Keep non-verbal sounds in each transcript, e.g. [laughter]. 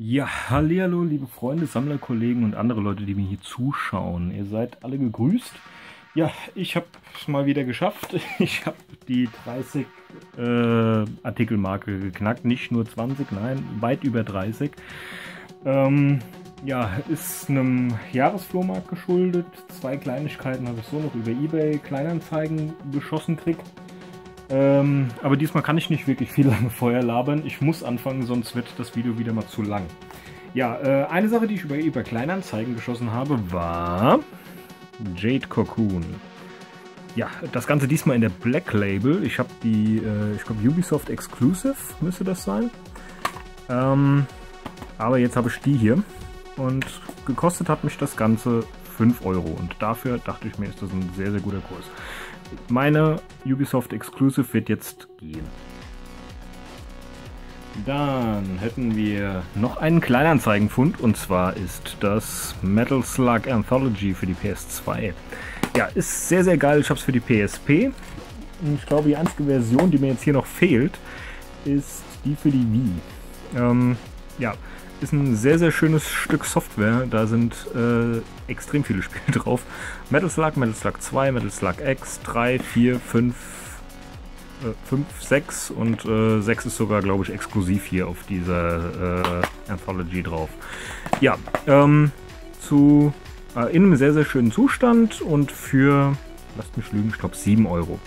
Ja, hallo, liebe Freunde, Sammlerkollegen und andere Leute, die mir hier zuschauen. Ihr seid alle gegrüßt. Ja, ich habe es mal wieder geschafft. [laughs] Ich habe die 30 äh, Artikelmarke geknackt. Nicht nur 20, nein, weit über 30. Ähm, ja, ist einem Jahresflohmarkt geschuldet. Zwei Kleinigkeiten habe ich so noch über Ebay Kleinanzeigen geschossen kriegt. Ähm, aber diesmal kann ich nicht wirklich viel [laughs] lange vorher labern. Ich muss anfangen, sonst wird das Video wieder mal zu lang. Ja, äh, eine Sache, die ich über eBay Kleinanzeigen geschossen habe, war Jade Cocoon. Ja, das Ganze diesmal in der Black Label. Ich habe die, äh, ich glaube Ubisoft Exclusive müsste das sein. Ähm, aber jetzt habe ich die hier und gekostet hat mich das Ganze 5 Euro und dafür dachte ich mir, ist das ein sehr, sehr guter Kurs. Meine Ubisoft Exclusive wird jetzt gehen. Dann hätten wir noch einen Kleinanzeigenfund und zwar ist das Metal Slug Anthology für die PS2. Ja, ist sehr, sehr geil. Ich habe es für die PSP. Ich glaube, die einzige Version, die mir jetzt hier noch fehlt, ist die für die Wii. Ähm, ja, ist ein sehr, sehr schönes Stück Software. Da sind äh, extrem viele [laughs] Spiele drauf. Metal Slug, Metal Slug 2, Metal Slug X, 3, 4, 5, 5, 6 und äh, 6 ist sogar, glaube ich, exklusiv hier auf dieser äh, Anthology drauf. Ja, ähm, zu äh, in einem sehr, sehr schönen Zustand und für, lasst mich lügen, ich glaube 7 Euro.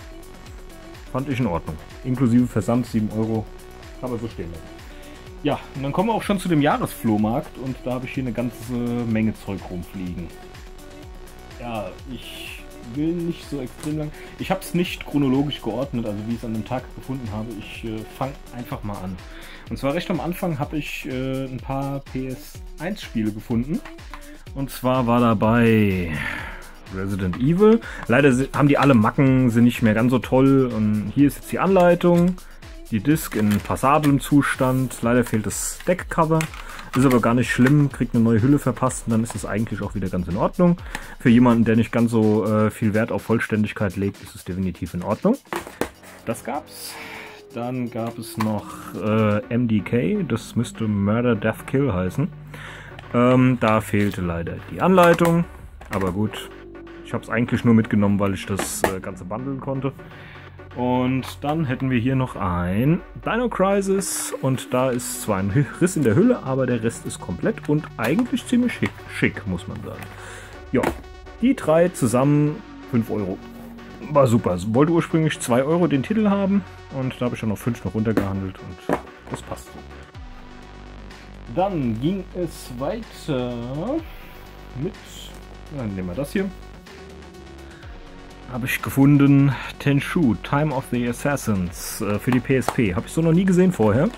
Fand ich in Ordnung. Inklusive Versand 7 Euro. Kann man so stehen lassen. Ja, und dann kommen wir auch schon zu dem Jahresflohmarkt und da habe ich hier eine ganze Menge Zeug rumfliegen. Ja, ich will nicht so extrem lang. Ich habe es nicht chronologisch geordnet, also wie ich es an dem Tag gefunden habe. Ich äh, fange einfach mal an. Und zwar recht am Anfang habe ich äh, ein paar PS1-Spiele gefunden. Und zwar war dabei Resident Evil. Leider haben die alle Macken, sind nicht mehr ganz so toll. Und hier ist jetzt die Anleitung die Disc in passablem Zustand. Leider fehlt das Deckcover. Ist aber gar nicht schlimm, kriegt eine neue Hülle verpasst und dann ist es eigentlich auch wieder ganz in Ordnung. Für jemanden, der nicht ganz so äh, viel Wert auf Vollständigkeit legt, ist es definitiv in Ordnung. Das gab's. Dann gab es noch äh, MDK, das müsste Murder Death Kill heißen. Ähm, da fehlte leider die Anleitung, aber gut, ich habe es eigentlich nur mitgenommen, weil ich das äh, Ganze bundeln konnte. Und dann hätten wir hier noch ein Dino Crisis und da ist zwar ein Riss in der Hülle, aber der Rest ist komplett und eigentlich ziemlich schick, schick muss man sagen. Ja, die drei zusammen 5 Euro. War super. Wollte ursprünglich 2 Euro den Titel haben und da habe ich dann noch 5 noch runtergehandelt und das passt. Dann ging es weiter mit, dann nehmen wir das hier habe ich gefunden Tenchu, Time of the Assassins äh, für die PSP. Habe ich so noch nie gesehen vorher.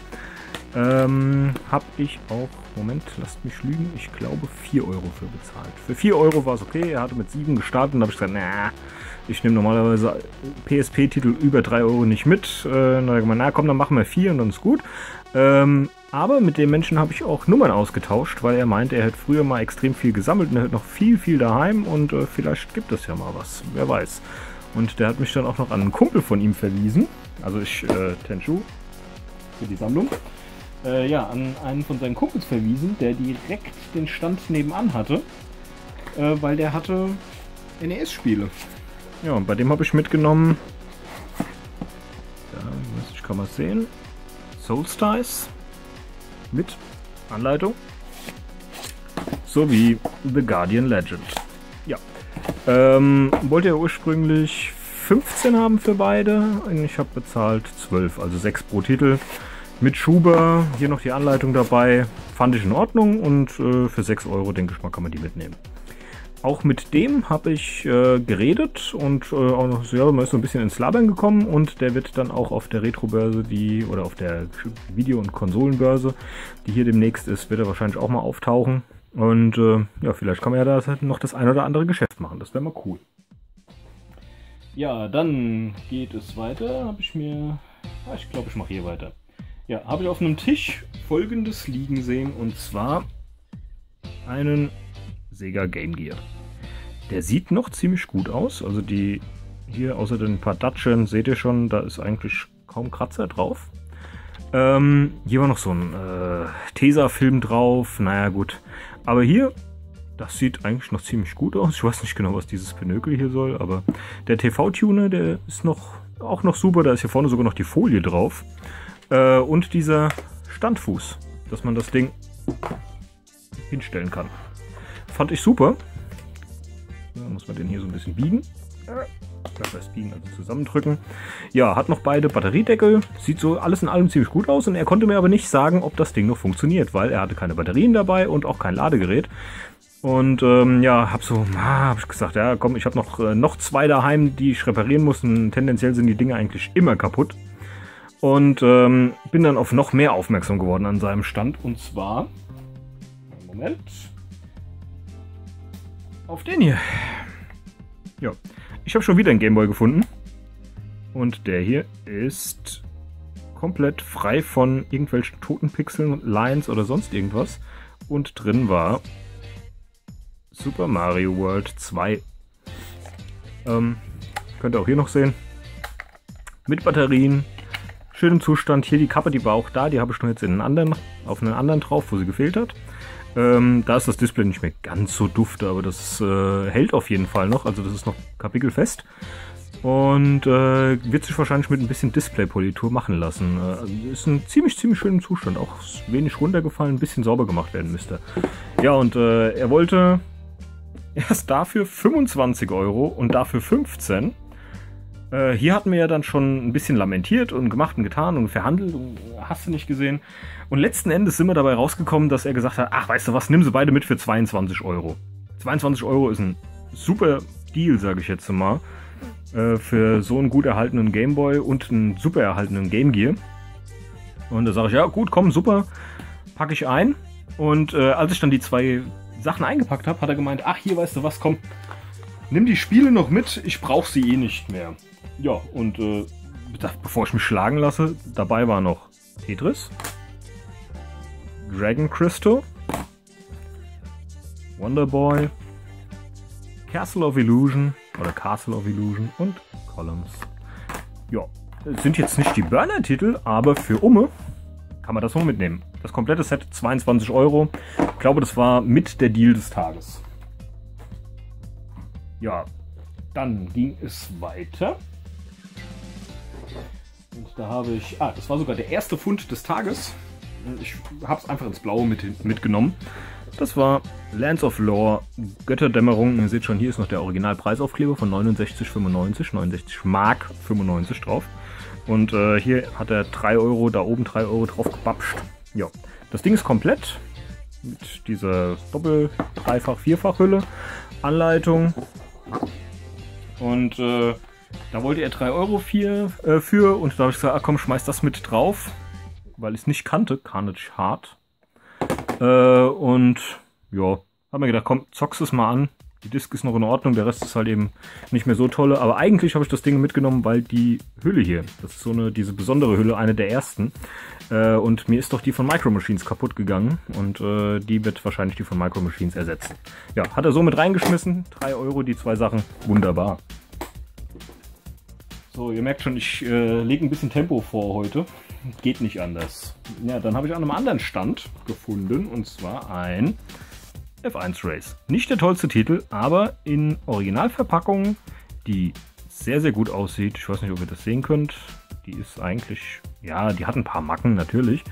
Ähm, habe ich auch, Moment, lasst mich lügen, ich glaube 4 Euro für bezahlt. Für 4 Euro war es okay, er hatte mit 7 gestartet und habe ich gesagt, na, ich nehme normalerweise PSP-Titel über 3 Euro nicht mit. Äh, dann habe ich gesagt, na komm, dann machen wir 4 und dann ist gut. Ähm, aber mit dem Menschen habe ich auch Nummern ausgetauscht, weil er meinte, er hätte früher mal extrem viel gesammelt und er hat noch viel, viel daheim und äh, vielleicht gibt es ja mal was. Wer weiß. Und der hat mich dann auch noch an einen Kumpel von ihm verwiesen. Also ich, äh, Tenshu, für die Sammlung. Äh, ja, an einen von seinen Kumpels verwiesen, der direkt den Stand nebenan hatte. Äh, weil der hatte NES-Spiele. Ja, und bei dem habe ich mitgenommen. Da, ich kann mal sehen. Soulstice mit Anleitung sowie The Guardian Legend. Ja. Ähm, wollte er ursprünglich 15 haben für beide. Ich habe bezahlt 12, also 6 pro Titel. Mit Schuber, hier noch die Anleitung dabei. Fand ich in Ordnung und äh, für 6 Euro, denke ich mal, kann man die mitnehmen. Auch mit dem habe ich äh, geredet und äh, auch noch, ja, man ist so ein bisschen ins Labern gekommen und der wird dann auch auf der Retro-Börse, die oder auf der Video- und Konsolenbörse, die hier demnächst ist, wird er wahrscheinlich auch mal auftauchen. Und äh, ja, vielleicht kann man ja da noch das ein oder andere Geschäft machen. Das wäre mal cool. Ja, dann geht es weiter. Habe ich mir. Ah, ich glaube, ich mache hier weiter. Ja, habe ich auf einem Tisch folgendes liegen sehen und zwar einen Sega Game Gear. Der sieht noch ziemlich gut aus. Also die hier, außer den paar Datschen, seht ihr schon, da ist eigentlich kaum Kratzer drauf. Ähm, hier war noch so ein äh, Tesafilm drauf. Naja, gut. Aber hier, das sieht eigentlich noch ziemlich gut aus. Ich weiß nicht genau, was dieses Pinökel hier soll, aber der TV-Tuner, der ist noch auch noch super. Da ist hier vorne sogar noch die Folie drauf. Äh, und dieser Standfuß, dass man das Ding hinstellen kann. Fand ich super. Ja, muss man den hier so ein bisschen biegen. Das heißt biegen, also zusammendrücken. Ja, hat noch beide Batteriedeckel. Sieht so alles in allem ziemlich gut aus. Und er konnte mir aber nicht sagen, ob das Ding noch funktioniert, weil er hatte keine Batterien dabei und auch kein Ladegerät. Und ähm, ja, hab so, ah, hab ich gesagt, ja komm, ich habe noch, äh, noch zwei daheim, die ich reparieren muss. Und tendenziell sind die Dinge eigentlich immer kaputt. Und ähm, bin dann auf noch mehr aufmerksam geworden an seinem Stand. Und zwar, Moment, auf den hier. Ja, ich habe schon wieder einen Gameboy gefunden. Und der hier ist komplett frei von irgendwelchen toten Pixeln, Lines oder sonst irgendwas. Und drin war Super Mario World 2. Ähm, könnt ihr auch hier noch sehen. Mit Batterien. Schön im Zustand. Hier die Kappe, die war auch da. Die habe ich nur jetzt in einen anderen, auf einen anderen drauf, wo sie gefehlt hat. Ähm, da ist das Display nicht mehr ganz so dufte, aber das äh, hält auf jeden Fall noch. Also das ist noch kapitelfest. Und äh, wird sich wahrscheinlich mit ein bisschen Display-Politur machen lassen. Äh, ist ein ziemlich, ziemlich schöner Zustand. Auch wenig runtergefallen, ein bisschen sauber gemacht werden müsste. Ja, und äh, er wollte Erst dafür 25 Euro und dafür 15. Äh, hier hatten wir ja dann schon ein bisschen lamentiert und gemacht und getan und verhandelt und hast du nicht gesehen. Und letzten Endes sind wir dabei rausgekommen, dass er gesagt hat, ach weißt du was, nimm sie beide mit für 22 Euro. 22 Euro ist ein super Deal, sage ich jetzt mal, äh, für so einen gut erhaltenen Gameboy und einen super erhaltenen Game Gear. Und da sage ich, ja gut, komm, super, packe ich ein. Und äh, als ich dann die zwei Sachen eingepackt habe, hat er gemeint, ach hier, weißt du was, komm, nimm die Spiele noch mit, ich brauche sie eh nicht mehr. Ja, und äh, bevor ich mich schlagen lasse, dabei war noch Tetris, Dragon Crystal, Wonder Boy, Castle of Illusion oder Castle of Illusion und Columns. Ja, sind jetzt nicht die Burner-Titel, aber für Umme kann man das so mitnehmen. Das komplette Set 22 Euro. Ich glaube, das war mit der Deal des Tages. Ja, dann ging es weiter. Und da habe ich... Ah, das war sogar der erste Fund des Tages. Ich habe es einfach ins Blaue mit, mitgenommen. Das war Lands of Lore, Götterdämmerung. Ihr seht schon, hier ist noch der Originalpreisaufkleber von 69,95, 69 Mark 95 drauf. Und äh, hier hat er 3 Euro, da oben 3 Euro drauf gebapscht. Ja, das Ding ist komplett mit dieser Doppel-, Dreifach-, Vierfach-Hülle. Anleitung. Und äh, da wollte er 3 Euro für, äh, für und da habe ich gesagt, ach komm, schmeiß das mit drauf, weil ich es nicht kannte, Carnage Hard. Äh, und ja, habe mir gedacht, komm, zockst es mal an. Die Disk ist noch in Ordnung, der Rest ist halt eben nicht mehr so tolle. Aber eigentlich habe ich das Ding mitgenommen, weil die Hülle hier, das ist so eine, diese besondere Hülle, eine der ersten. Äh, und mir ist doch die von Micro Machines kaputt gegangen. Und äh, die wird wahrscheinlich die von Micro Machines ersetzen. Ja, hat er so mit reingeschmissen. 3 Euro, die zwei Sachen. Wunderbar. So, ihr merkt schon, ich äh, lege ein bisschen Tempo vor heute. Geht nicht anders. Ja, dann habe ich an einem anderen Stand gefunden. Und zwar ein F1 Race. Nicht der tollste Titel, aber in Originalverpackung, die sehr, sehr gut aussieht. Ich weiß nicht, ob ihr das sehen könnt. Die ist eigentlich, ja, die hat ein paar Macken natürlich.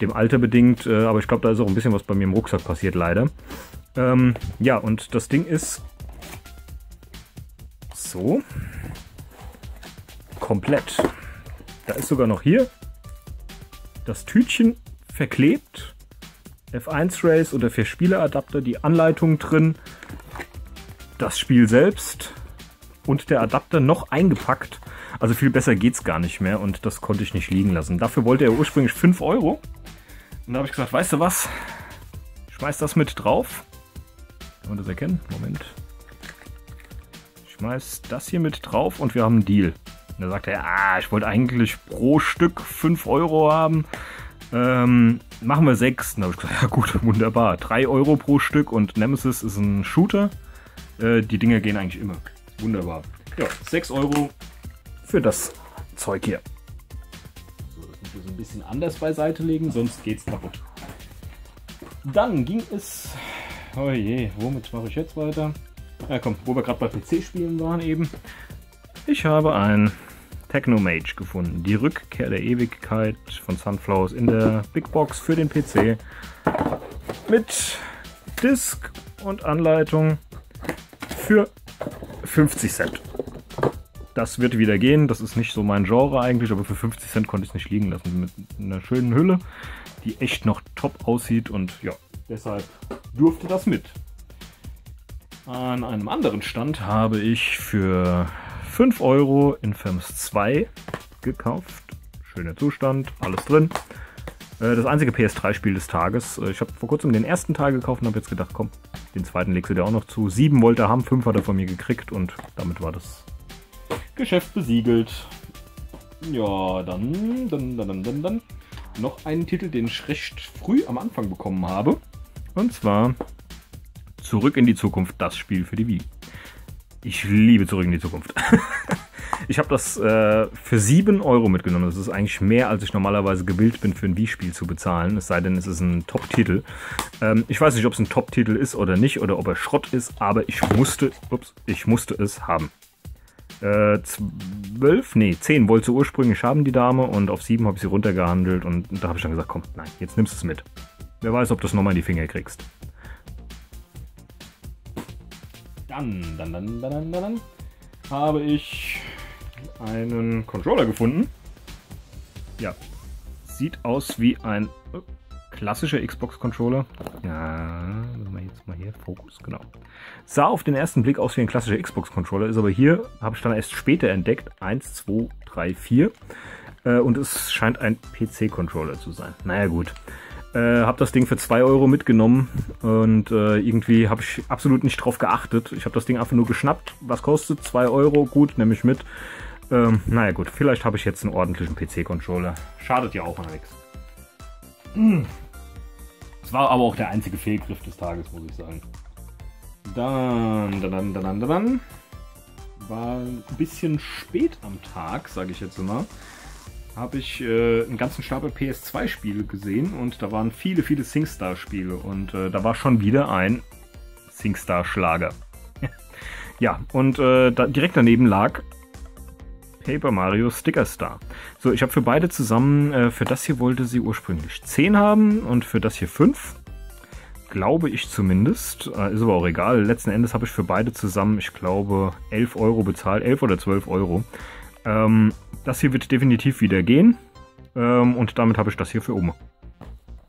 Dem Alter bedingt, äh, aber ich glaube, da ist auch ein bisschen was bei mir im Rucksack passiert, leider. Ähm, ja, und das Ding ist so komplett. Da ist sogar noch hier das Tütchen verklebt F1 Race oder für Spieleadapter die Anleitung drin, das Spiel selbst und der Adapter noch eingepackt. Also viel besser geht's gar nicht mehr und das konnte ich nicht liegen lassen. Dafür wollte er ursprünglich 5 Euro. Und da habe ich gesagt, weißt du was? Schmeiß das mit drauf. Kann man das erkennen? Moment. Schmeiß das hier mit drauf und wir haben einen Deal. Und da sagt er, ah, ich wollte eigentlich pro Stück 5 Euro haben. Ähm, machen wir sechs. Dann habe ich gesagt, ja gut, [laughs] wunderbar. Drei Euro pro Stück und Nemesis ist ein Shooter. Äh, die Dinge gehen eigentlich immer. Wunderbar. Ja, 6 Euro für das Zeug hier. So, das müssen wir so ein bisschen anders beiseite legen, sonst geht's kaputt. Dann ging es. Oh je, womit mache ich jetzt weiter? Ja komm, wo wir gerade bei PC-Spielen waren eben. Ich habe ein Technomage gefunden. Die Rückkehr der Ewigkeit von Sunflowers in der Big Box für den PC. Mit Disk und Anleitung für 50 Cent. Das wird wieder gehen. Das ist nicht so mein Genre eigentlich, aber für 50 Cent konnte ich es nicht liegen lassen. Mit einer schönen Hülle, die echt noch top aussieht und ja, deshalb durfte das mit. An einem anderen Stand habe ich für 5 Euro Infamous 2 gekauft. Schöner Zustand, alles drin. Äh, das einzige PS3-Spiel des Tages. Äh, ich habe vor kurzem den ersten Teil gekauft und habe jetzt gedacht, komm, den zweiten legst du dir auch noch zu. 7 wollte er haben, 5 hat er von mir gekriegt und damit war das Geschäft besiegelt. Ja, dann, dann, dann, dann, dann, noch einen Titel, den ich recht früh am Anfang bekommen habe. Und zwar Zurück in die Zukunft, das Spiel für die Wii. Ich liebe Zurück in die Zukunft. [laughs] ich habe das äh, für 7 Euro mitgenommen. Das ist eigentlich mehr, als ich normalerweise gewillt bin, für ein Wii-Spiel zu bezahlen. Es sei denn, es ist ein Top-Titel. Ähm, ich weiß nicht, ob es ein Top-Titel ist oder nicht, oder ob er Schrott ist, aber ich musste, ups, ich musste es haben. Äh, 12, nee, 10 wollte sie ursprünglich haben, die Dame, und auf 7 habe ich sie runtergehandelt und da habe ich dann gesagt, komm, nein, jetzt nimmst du es mit. Wer weiß, ob du es nochmal in die Finger kriegst. Dann, dann, dann, dann, dann, habe ich einen Controller gefunden. Ja, sieht aus wie ein äh, klassischer Xbox-Controller. Ja, jetzt mal hier, Fokus, genau. Sah auf den ersten Blick aus wie ein klassischer Xbox-Controller, ist aber hier, habe ich dann erst später entdeckt, 1, 2, 3, 4. und es scheint ein PC-Controller zu sein. Naja gut. Äh, habe das Ding für 2 Euro mitgenommen und äh, irgendwie habe ich absolut nicht drauf geachtet. Ich habe das Ding einfach nur geschnappt. Was kostet? 2 Euro, gut, nehme ich mit. Ähm, naja gut, vielleicht habe ich jetzt einen ordentlichen PC-Controller. Schadet ja auch mal nichts. Hm. Das war aber auch der einzige Fehlgriff des Tages, muss ich sagen. Dann, dann, dann, dann, dann, dann. War ein bisschen spät am Tag, sage ich jetzt mal habe ich äh, einen ganzen Stapel PS2-Spiele gesehen und da waren viele, viele SingStar-Spiele und äh, da war schon wieder ein SingStar-Schlager. [laughs] ja, und äh, da, direkt daneben lag Paper Mario Sticker Star. So, ich habe für beide zusammen, äh, für das hier wollte sie ursprünglich 10 haben und für das hier 5. Glaube ich zumindest. Äh, ist aber auch egal. Letzten Endes habe ich für beide zusammen, ich glaube, 11 Euro bezahlt. 11 oder 12 Euro. Ähm, das hier wird definitiv wieder gehen. Ähm, und damit habe ich das hier für Oma.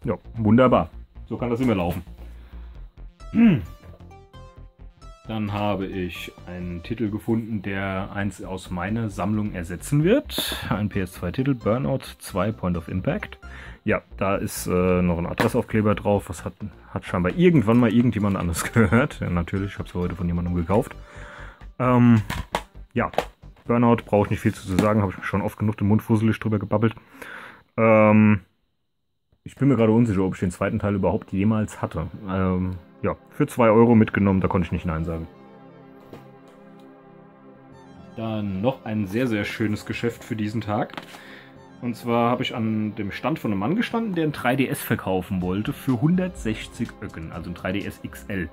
Ja, wunderbar. So kann das immer laufen. Hm. [clears throat] Dann habe ich einen Titel gefunden, der eins aus meiner Sammlung ersetzen wird. Ein PS2-Titel, Burnout 2 Point of Impact. Ja, da ist äh, noch ein Adressaufkleber drauf. Was hat, hat scheinbar irgendwann mal irgendjemand anders [laughs] gehört. Ja, natürlich, ich habe es heute von jemandem gekauft. Ähm, ja, Burnout, brauche ich nicht viel zu sagen, habe ich schon oft genug den Mund fusselig drüber gebabbelt. Ähm, ich bin mir gerade unsicher, ob ich den zweiten Teil überhaupt jemals hatte. Ähm, ja, für 2 Euro mitgenommen, da konnte ich nicht Nein sagen. Dann noch ein sehr, sehr schönes Geschäft für diesen Tag. Und zwar habe ich an dem Stand von einem Mann gestanden, der ein 3DS verkaufen wollte für 160 Öcken, also ein 3DS XL.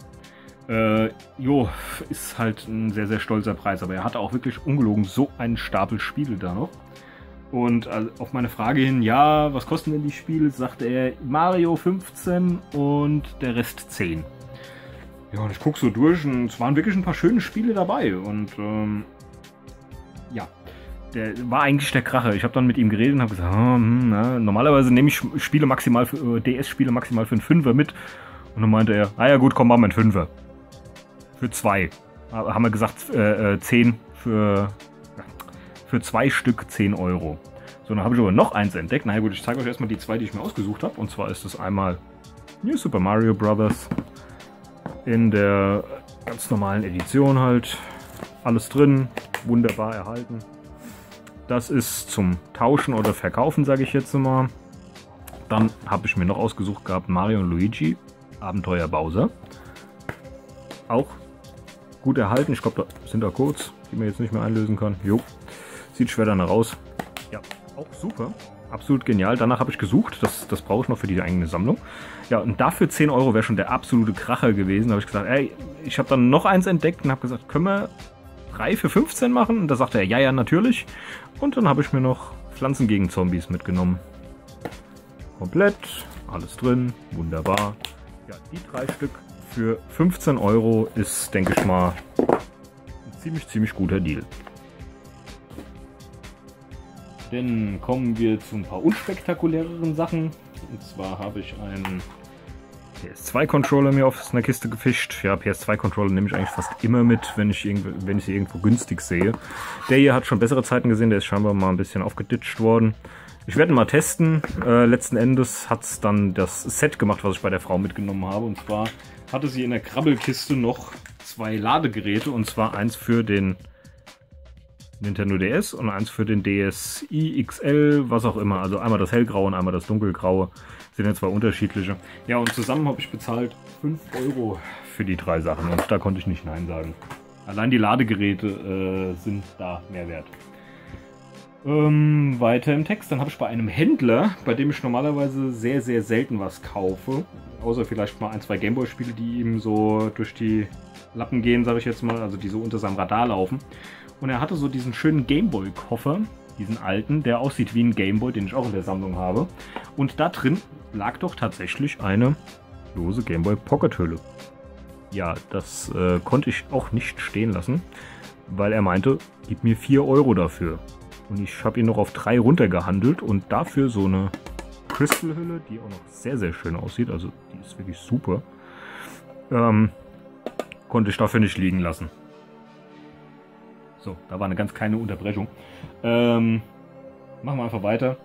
Äh, jo, ist halt ein sehr, sehr stolzer Preis, aber er hatte auch wirklich ungelogen so einen Stapel Spiele da noch. Und also auf meine Frage hin, ja, was kosten denn die Spiele, sagte er Mario 15 und der Rest 10. Ja, und ich gucke so durch und es waren wirklich ein paar schöne Spiele dabei. Und ähm, ja, der war eigentlich der Kracher. Ich habe dann mit ihm geredet und habe gesagt, hm, na, normalerweise nehme ich Spiele maximal äh, DS-Spiele maximal für einen Fünfer mit. Und dann meinte er, ah ja gut, komm, mal einen Fünfer. Für zwei. Haben wir gesagt, äh, 10 äh, für, für zwei Stück 10 Euro. So, dann habe ich aber noch eins entdeckt. Na ja, gut, ich zeige euch erstmal die zwei, die ich mir ausgesucht habe. Und zwar ist das einmal New Super Mario Bros. in der ganz normalen Edition halt. Alles drin, wunderbar erhalten. Das ist zum Tauschen oder Verkaufen, sage ich jetzt mal. Dann habe ich mir noch ausgesucht gehabt Mario und Luigi, Abenteuer Bowser. Auch gut erhalten. Ich glaube, da sind da Codes, die man jetzt nicht mehr einlösen kann. Jo, sieht schwer danach aus. Ja, auch super. Absolut genial. Danach habe ich gesucht. Das, das brauche ich noch für die eigene Sammlung. Ja, und dafür 10 Euro wäre schon der absolute Kracher gewesen. Da habe ich gesagt, ey, ich habe dann noch eins entdeckt und habe gesagt, können wir drei für 15 machen? Und da sagte er, ja, ja, natürlich. Und dann habe ich mir noch Pflanzen gegen Zombies mitgenommen. Komplett, alles drin, wunderbar. Ja, die drei Stück für 15 Euro ist, denke ich mal, ein ziemlich, ziemlich guter Deal. Dann kommen wir zu ein paar unspektakuläreren Sachen. Und zwar habe ich einen PS2-Controller mir aus einer Kiste gefischt. Ja, PS2-Controller nehme ich eigentlich fast immer mit, wenn ich, wenn ich sie irgendwo günstig sehe. Der hier hat schon bessere Zeiten gesehen, der ist scheinbar mal ein bisschen aufgeditscht worden. Ich werde mal testen. Äh, letzten Endes hat es dann das Set gemacht, was ich bei der Frau mitgenommen habe. Und zwar hatte sie in der Krabbelkiste noch zwei Ladegeräte. Und zwar eins für den Nintendo DS und eins für den DSi XL, was auch immer. Also einmal das hellgraue und einmal das dunkelgraue. Sind ja zwei unterschiedliche. Ja, und zusammen habe ich bezahlt 5 Euro für die drei Sachen. Und da konnte ich nicht Nein sagen. Allein die Ladegeräte äh, sind da mehr wert. Ähm, weiter im Text. Dann habe ich bei einem Händler, bei dem ich normalerweise sehr, sehr selten was kaufe, außer vielleicht mal ein, zwei Gameboy-Spiele, die ihm so durch die Lappen gehen, sage ich jetzt mal, also die so unter seinem Radar laufen. Und er hatte so diesen schönen Gameboy-Koffer, diesen alten, der aussieht wie ein Gameboy, den ich auch in der Sammlung habe. Und da drin lag doch tatsächlich eine lose Gameboy Pocket Hülle. Ja, das äh, konnte ich auch nicht stehen lassen, weil er meinte, gib mir 4 Euro dafür. Und ich habe ihn noch auf 3 runtergehandelt und dafür so eine Crystal-Hülle, die auch noch sehr, sehr schön aussieht, also die ist wirklich super, ähm, konnte ich dafür nicht liegen lassen. So, da war eine ganz kleine Unterbrechung. Ähm, machen wir einfach weiter.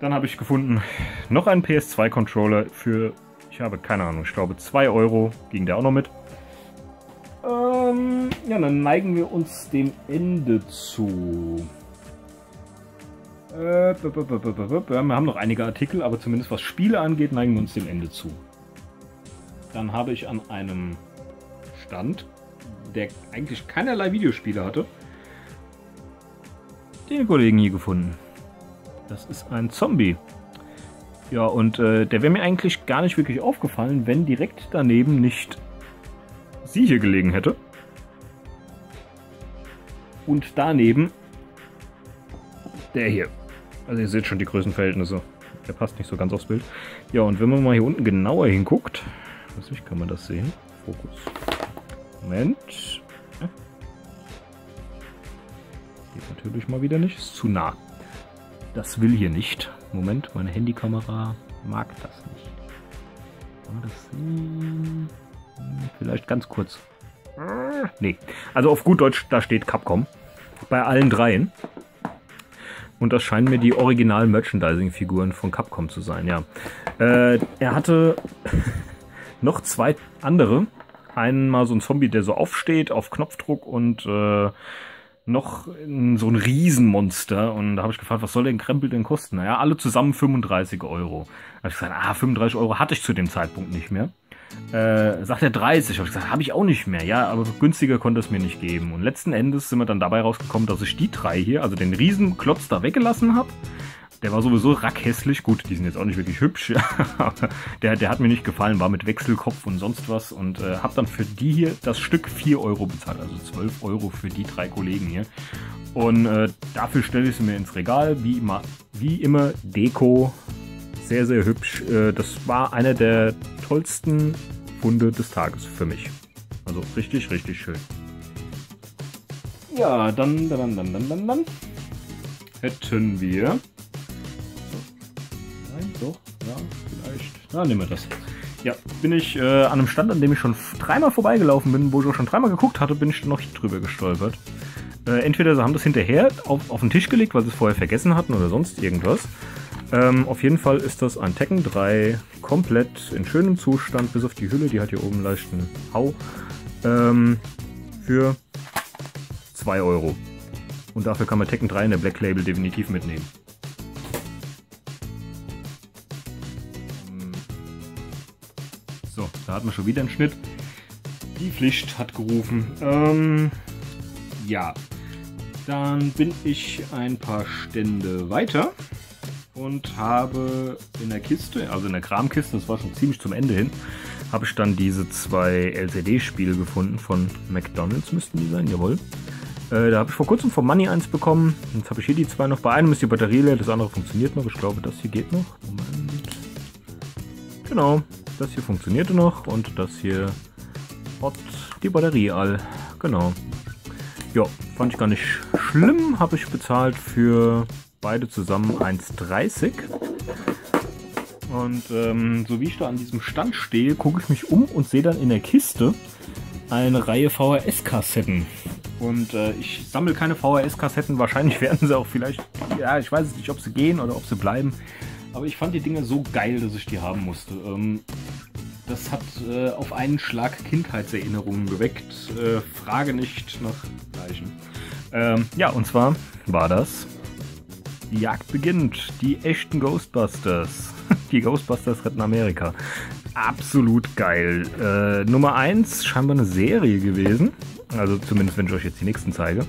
Dann habe ich gefunden noch einen PS2-Controller für, ich habe keine Ahnung, ich glaube 2 Euro ging der auch noch mit. Ähm, ja, dann neigen wir uns dem Ende zu. Äh, wir haben noch einige Artikel, aber zumindest was Spiele angeht, neigen wir uns dem Ende zu. Dann habe ich an einem Stand, der eigentlich keinerlei Videospiele hatte, den Kollegen hier gefunden. Das ist ein Zombie. Ja, und äh, der wäre mir eigentlich gar nicht wirklich aufgefallen, wenn direkt daneben nicht sie hier gelegen hätte. Und daneben der hier. Also ihr seht schon die Größenverhältnisse. Der passt nicht so ganz aufs Bild. Ja, und wenn man mal hier unten genauer hinguckt, weiß nicht, kann man das sehen? Fokus. Moment. Geht natürlich mal wieder nicht. Ist zu nah. Das will hier nicht. Moment, meine Handykamera mag das nicht. Kann man das sehen? Vielleicht ganz kurz. Nee. Also auf gut Deutsch, da steht Capcom. Bei allen dreien. Und das scheinen mir die originalen Merchandising-Figuren von Capcom zu sein, ja. Äh, er hatte [laughs] noch zwei andere. Einen mal so ein Zombie, der so aufsteht auf Knopfdruck und äh, noch so ein Riesenmonster. Und da habe ich gefragt, was soll denn Krempel denn kosten? Naja, alle zusammen 35 Euro. Da habe ich gesagt, ah, 35 Euro hatte ich zu dem Zeitpunkt nicht mehr. Äh, sagt er 30. Habe ich gesagt, habe ich auch nicht mehr. Ja, aber günstiger konnte es mir nicht geben. Und letzten Endes sind wir dann dabei rausgekommen, dass ich die drei hier, also den Riesenklotz da weggelassen habe. Der war sowieso rackhässlich. Gut, die sind jetzt auch nicht wirklich hübsch. [laughs] der, der hat mir nicht gefallen, war mit Wechselkopf und sonst was. Und äh, habe dann für die hier das Stück 4 Euro bezahlt. Also 12 Euro für die drei Kollegen hier. Und äh, dafür stelle ich sie mir ins Regal. Wie immer, wie immer Deko. Sehr, sehr hübsch. Äh, das war einer der tollsten Funde des Tages für mich. Also richtig, richtig schön. Ja, dann, dann, dann, dann, dann, dann hätten wir doch, ja, vielleicht. Na, nehmen wir das. Ja, bin ich äh, an einem Stand, an dem ich schon dreimal vorbeigelaufen bin, wo ich auch schon dreimal geguckt hatte, bin ich noch drüber gestolpert. Äh, entweder sie haben das hinterher auf, auf den Tisch gelegt, weil sie es vorher vergessen hatten oder sonst irgendwas. Ähm, auf jeden Fall ist das ein Tekken 3 komplett in schönem Zustand, bis auf die Hülle, die hat hier oben leichten Hau, ähm, für 2 Euro. Und dafür kann man Tekken 3 in der Black Label definitiv mitnehmen. So, da hat man schon wieder einen Schnitt. Die Pflicht hat gerufen. Ähm, ja, dann bin ich ein paar Stände weiter und habe in der Kiste, also in der Kramkiste, das war schon ziemlich zum Ende hin, habe ich dann diese zwei LCD-Spiele gefunden von McDonalds, müssten die sein, jawohl. Äh, da habe ich vor kurzem vom Money eins bekommen. Jetzt habe ich hier die zwei noch. Bei einem ist die Batterie leer, das andere funktioniert noch. Ich glaube, das hier geht noch. Moment. Genau, das hier funktionierte noch und das hier hat die Batterie all. Genau. Ja, fand ich gar nicht schlimm. Habe ich bezahlt für beide zusammen 1,30. Und ähm, so wie ich da an diesem Stand stehe, gucke ich mich um und sehe dann in der Kiste eine Reihe VHS-Kassetten. Und äh, ich sammle keine VHS-Kassetten. Wahrscheinlich [laughs] werden sie auch vielleicht, ja, ich weiß nicht, ob sie gehen oder ob sie bleiben. Aber ich fand die Dinge so geil, dass ich die haben musste. Ähm, das hat äh, auf einen Schlag Kindheitserinnerungen geweckt. Äh, frage nicht nach gleichen. Ähm, ja, und zwar war das die Jagd beginnt. Die echten Ghostbusters. [laughs] Die Ghostbusters retten Amerika. Absolut geil. Äh, Nummer 1, scheinbar eine Serie gewesen. Also zumindest, wenn ich euch jetzt die nächsten zeige.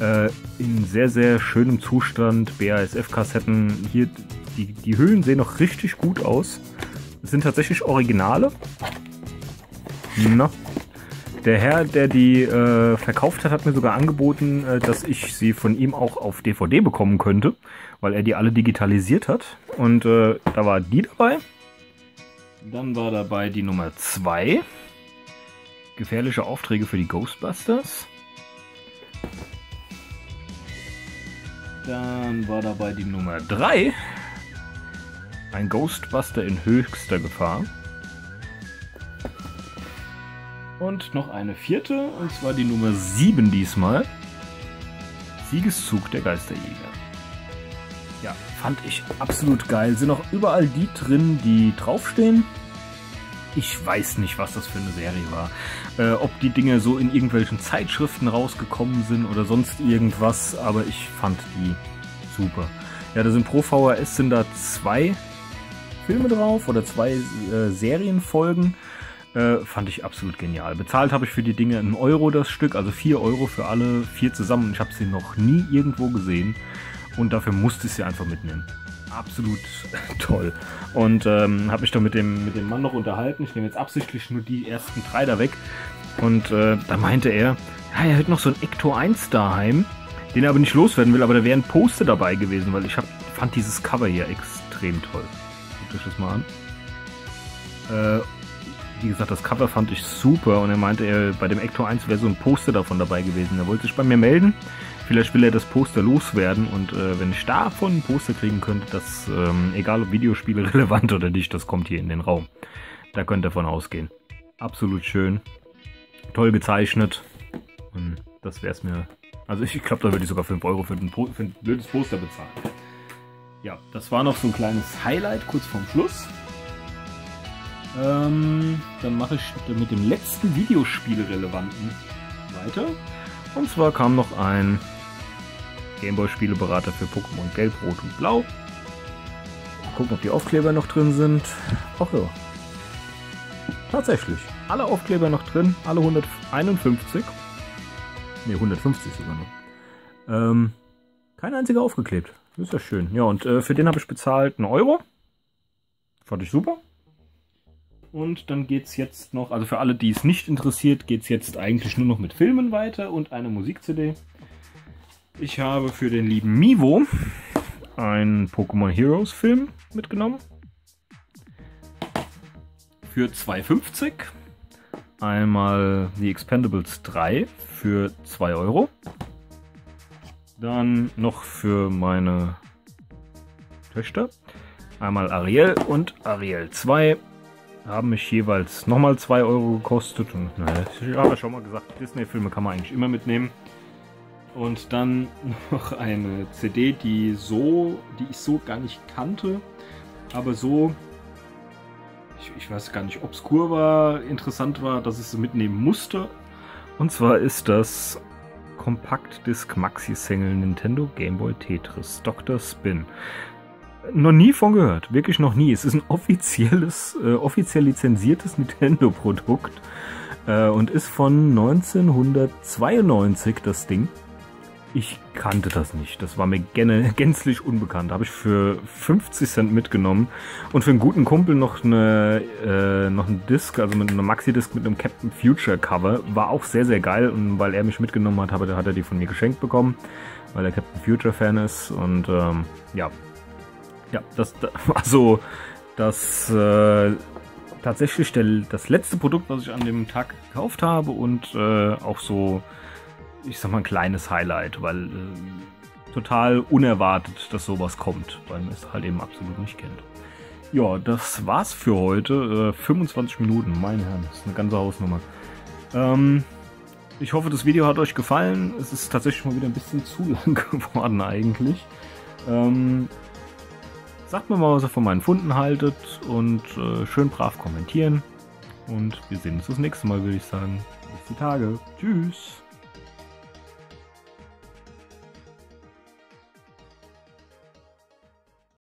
Äh, in sehr, sehr schönem Zustand. BASF-Kassetten. Hier, die, die Hüllen sehen noch richtig gut aus. Es sind tatsächlich Originale. Na, der Herr, der die äh, verkauft hat, hat mir sogar angeboten, äh, dass ich sie von ihm auch auf DVD bekommen könnte, weil er die alle digitalisiert hat. Und äh, da war die dabei. Dann war dabei die Nummer 2. Gefährliche Aufträge für die Ghostbusters. Dann war dabei die Nummer 3. Ein Ghostbuster in höchster Gefahr. Und noch eine vierte, und zwar die Nummer 7 diesmal. Siegeszug der Geisterjäger. Ja, fand ich absolut geil. Sind auch überall die drin, die draufstehen. Ich weiß nicht, was das für eine Serie war. Äh, ob die Dinge so in irgendwelchen Zeitschriften rausgekommen sind oder sonst irgendwas, aber ich fand die super. Ja, da sind pro VHS sind da zwei Filme drauf oder zwei äh, Serienfolgen. Äh, fand ich absolut genial. Bezahlt habe ich für die Dinge einen Euro das Stück, also 4 Euro für alle vier zusammen. Ich habe sie noch nie irgendwo gesehen und dafür musste ich sie einfach mitnehmen. Absolut [laughs] toll. Und ähm, habe mich da mit dem, mit dem Mann noch unterhalten. Ich nehme jetzt absichtlich nur die ersten drei da weg. Und äh, da meinte er, ja, er hat noch so ein Ecto 1 daheim, den er aber nicht loswerden will, aber da wären Poster dabei gewesen, weil ich hab, fand dieses Cover hier extrem toll. Guckt euch das mal an. Äh, wie gesagt, das Cover fand ich super und er meinte, er, bei dem Ecto 1 wäre so ein Poster davon dabei gewesen. Er wollte sich bei mir melden. Vielleicht will er das Poster loswerden und äh, wenn ich davon ein Poster kriegen könnte, das, ähm, egal ob Videospiele [laughs] relevant oder nicht, das kommt hier in den Raum. Da könnt ihr davon ausgehen. Absolut schön. Toll gezeichnet. Und das wäre es mir. Also ich glaube, da würde ich sogar 5 Euro für ein, für ein blödes Poster bezahlen. Ja, das war noch so ein kleines Highlight kurz vorm Schluss. Ähm, dann mache ich mit dem letzten Videospielrelevanten weiter. Und zwar kam noch ein Gameboy-Spieleberater für Pokémon Gelb, Rot und Blau. Gucken, ob die Aufkleber noch drin sind. Ach ja. Tatsächlich. Alle Aufkleber noch drin. Alle 151. Ne, 150 sogar noch. Ähm, kein einziger aufgeklebt. Das ist ja schön. Ja, und äh, für den habe ich bezahlt einen Euro. Fand ich super. Und dann geht es jetzt noch, also für alle, die es nicht interessiert, geht es jetzt eigentlich nur noch mit Filmen weiter und eine Musik-CD. Ich habe für den lieben Mivo einen Pokémon Heroes Film mitgenommen. Für 2,50. Einmal The Expendables 3 für 2 Euro. Dann noch für meine Töchter. Einmal Ariel und Ariel 2 haben mich jeweils nochmal 2 Euro gekostet. Und naja, ich habe ja schon mal gesagt, Disney-Filme kann man eigentlich immer mitnehmen. Und dann [laughs] noch eine CD, die so, die ich so gar nicht kannte, aber so, ich, ich weiß gar nicht, obskur war, interessant war, dass ich sie mitnehmen musste. Und zwar ist das Compact Disc Maxi Single Nintendo Game Boy Tetris Dr. Spin noch nie von gehört. Wirklich noch nie. Es ist ein offizielles, äh, offiziell lizenziertes Nintendo-Produkt. Äh, und ist von 1992 das Ding. Ich kannte das nicht. Das war mir gänzlich unbekannt. Habe ich für 50 Cent mitgenommen und für einen guten Kumpel noch eine äh, noch ein Disc, also mit einer Maxi-Disc mit einem Captain Future Cover. War auch sehr, sehr geil und weil er mich mitgenommen hat, hat er die von mir geschenkt bekommen, weil er Captain Future Fan ist und ähm, ja. Ja, das war [laughs] so das äh, tatsächlich der, das letzte Produkt, was ich an dem Tag gekauft habe und äh, auch so ich sag mal, ein kleines Highlight, weil äh, total unerwartet, dass sowas kommt, weil man es halt eben absolut nicht kennt. Ja, das war's für heute. Äh, 25 Minuten, mein Herr, das ist eine ganze Hausnummer. Ähm, ich hoffe, das Video hat euch gefallen. Es ist tatsächlich mal wieder ein bisschen [laughs] zu lang geworden eigentlich. Ähm, sagt mir mal, was ihr von meinen Funden haltet und äh, schön brav kommentieren. Und wir sehen uns das nächste Mal, würde ich sagen. Bis die Tage. Tschüss.